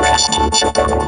Rest in chicken.